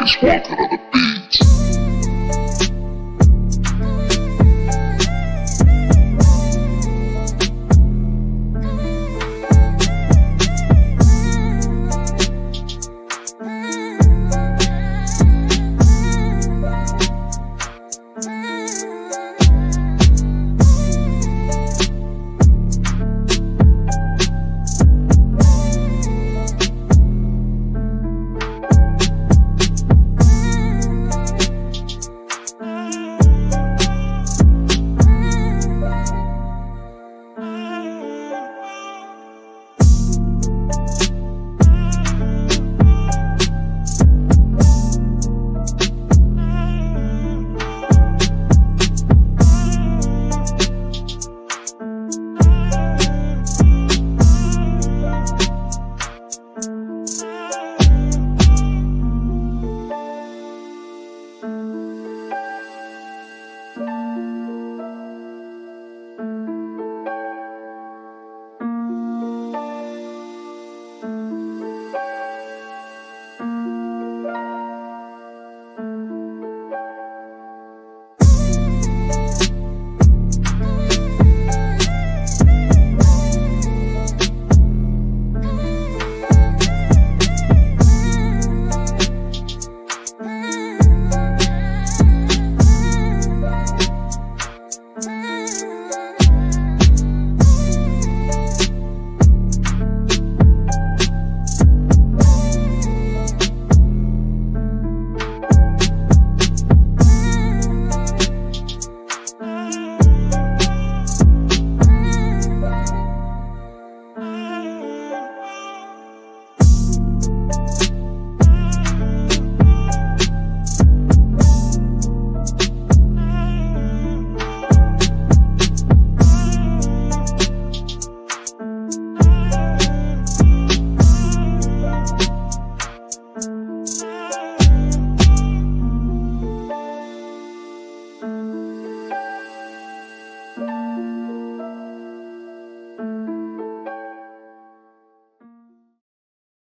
Ice walking on the beach.